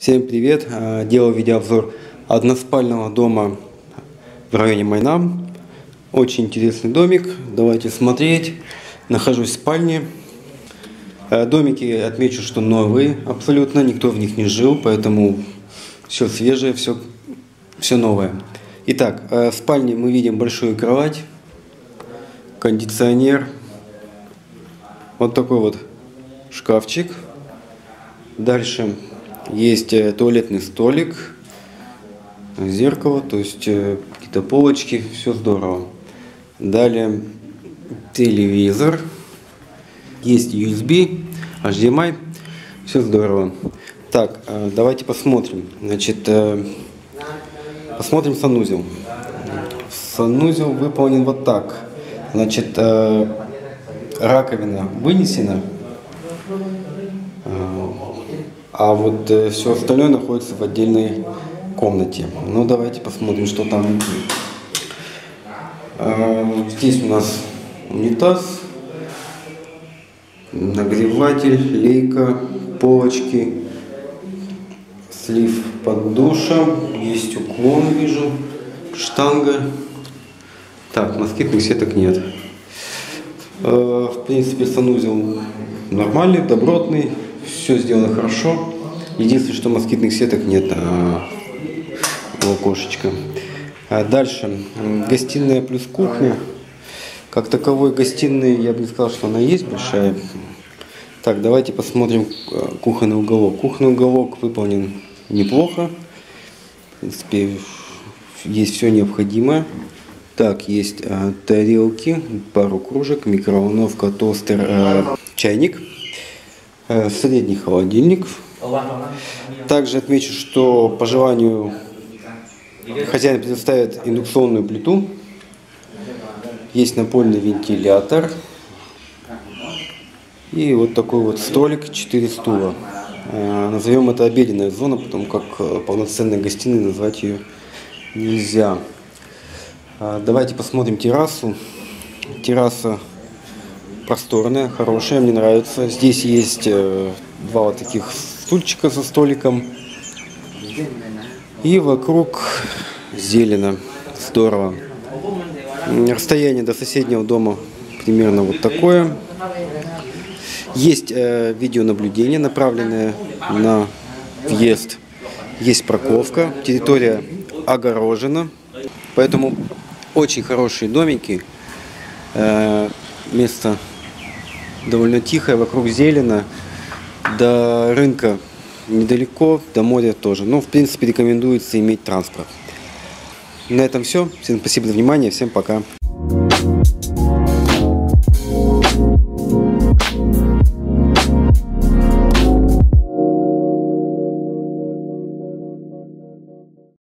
Всем привет! Э, Делаю видеообзор односпального дома в районе Майнам. Очень интересный домик. Давайте смотреть. Нахожусь в спальне. Э, домики отмечу, что новые абсолютно. Никто в них не жил, поэтому все свежее, все, все новое. Итак, э, в спальне мы видим большую кровать, кондиционер, вот такой вот шкафчик. Дальше есть э, туалетный столик, зеркало, то есть э, какие-то полочки, все здорово. Далее телевизор, есть USB, HDMI, все здорово. Так, э, давайте посмотрим. Значит, посмотрим санузел. Санузел выполнен вот так. Значит, раковина вынесена а вот э, все остальное находится в отдельной комнате. Ну, давайте посмотрим, что там. А, здесь у нас унитаз, нагреватель, лейка, полочки, слив под душем, есть уклон, вижу, штанга. Так, москитных сеток нет. А, в принципе, санузел нормальный, добротный, все сделано хорошо. Единственное, что москитных сеток нет а, у окошечка. А дальше. Гостиная плюс кухня. Как таковой гостиной я бы не сказал, что она есть большая. Так, давайте посмотрим а, кухонный уголок. Кухонный уголок выполнен неплохо. В принципе, есть все необходимое. Так, есть а, тарелки, пару кружек, микроволновка, тостер, а, чайник. Э, средний холодильник. Также отмечу, что по желанию хозяин предоставит индукционную плиту. Есть напольный вентилятор. И вот такой вот столик, 4 стула. Э, назовем это обеденная зона, потому как э, полноценной гостиной назвать ее нельзя. Давайте посмотрим террасу. Терраса просторная, хорошая, мне нравится. Здесь есть э, два вот таких стульчика со столиком. И вокруг зелено. Здорово. Расстояние до соседнего дома примерно вот такое. Есть э, видеонаблюдение, направленное на въезд. Есть парковка. Территория огорожена. Поэтому очень хорошие домики. Э, место довольно тихая, вокруг зелено. До рынка недалеко, до моря тоже. Но, в принципе, рекомендуется иметь транспорт. На этом все. Всем спасибо за внимание. Всем пока.